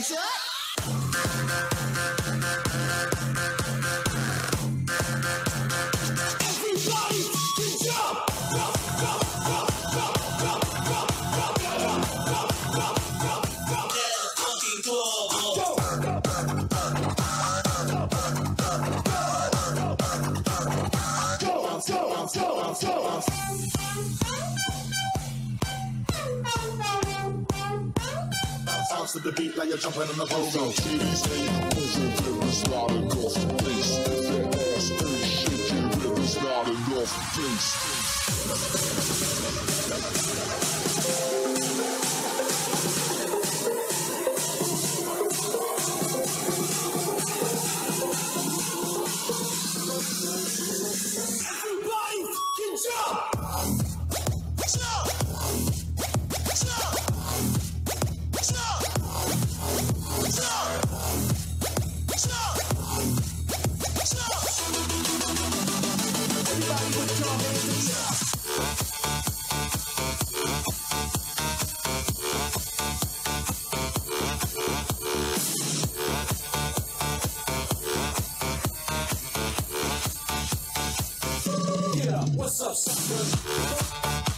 into it. Everybody get up! Go, go, go, go, go, go, go, go, go, go, go, go, go. Funky Global. Go, go, go, go, go, go, go. to the beat like you're jumping on the pogo. substance.